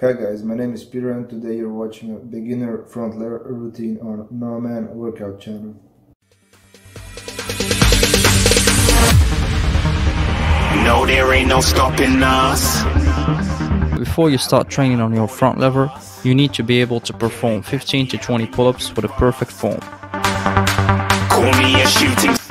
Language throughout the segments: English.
Hi guys, my name is Peter and today you're watching a beginner front lever routine on Noa Man Workout channel. No, there ain't no stopping us. Before you start training on your front lever, you need to be able to perform 15 to 20 pull-ups with a perfect form.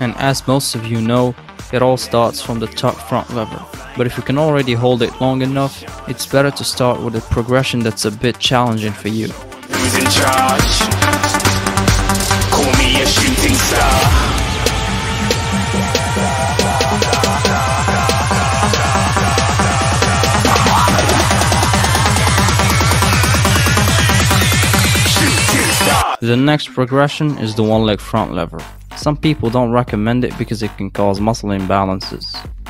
And as most of you know, it all starts from the top front lever. But if you can already hold it long enough, it's better to start with a progression that's a bit challenging for you. The next progression is the one leg front lever. Some people don't recommend it because it can cause muscle imbalances.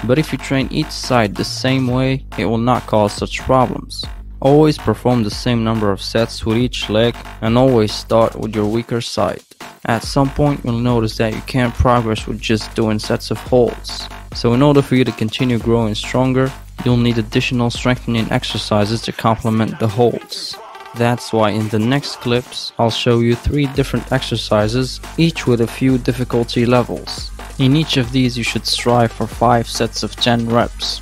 But if you train each side the same way, it will not cause such problems. Always perform the same number of sets with each leg and always start with your weaker side. At some point you'll notice that you can't progress with just doing sets of holds. So in order for you to continue growing stronger, you'll need additional strengthening exercises to complement the holds. That's why in the next clips, I'll show you three different exercises, each with a few difficulty levels. In each of these you should strive for 5 sets of 10 reps.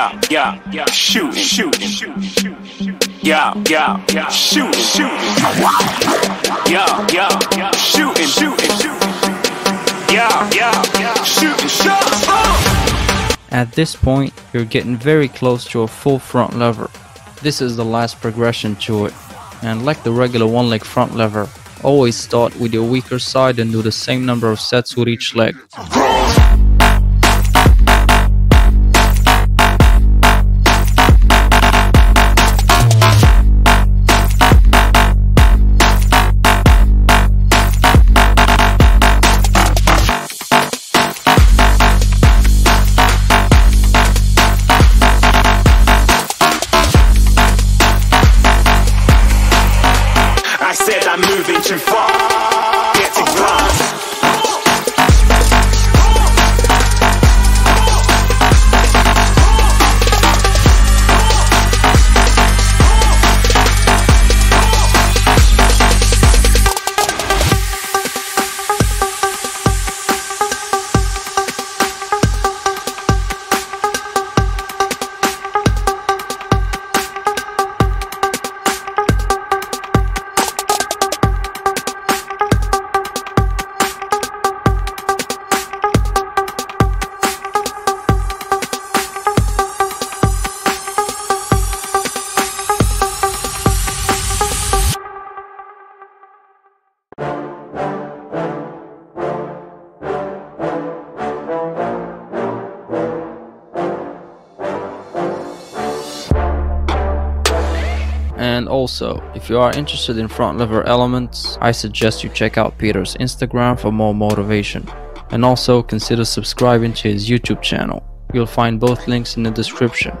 Yeah, yeah, yeah. Shoot, shoot, shoot, shoot. Yeah, yeah, yeah. Shoot, shoot. Yeah, yeah, yeah. Shooting, shooting, shooting. Yeah, yeah, yeah. Shooting, shots. At this point, you're getting very close to a full front lever. This is the last progression to it. And like the regular one leg front lever, always start with your weaker side and do the same number of sets with each leg. Too far. And also, if you are interested in front lever elements, I suggest you check out Peter's Instagram for more motivation. And also consider subscribing to his YouTube channel. You'll find both links in the description.